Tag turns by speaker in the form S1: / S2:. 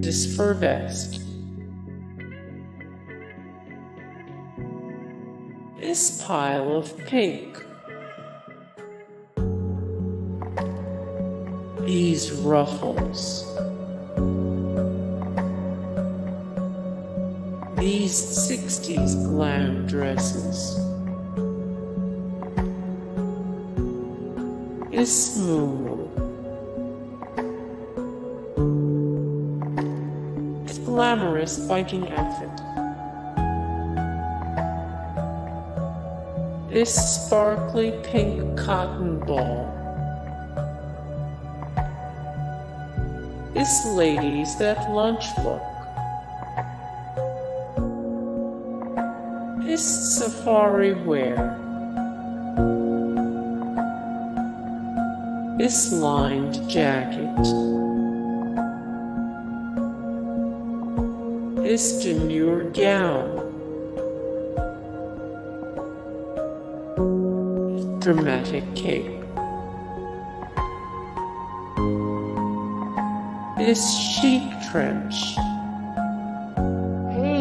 S1: This fur vest. This pile of pink. These ruffles. These 60s glam dresses. This glamorous biking outfit. This sparkly pink cotton ball. This lady's that lunch look. This safari wear. This lined jacket. This demure gown. Dramatic cape. This chic trench.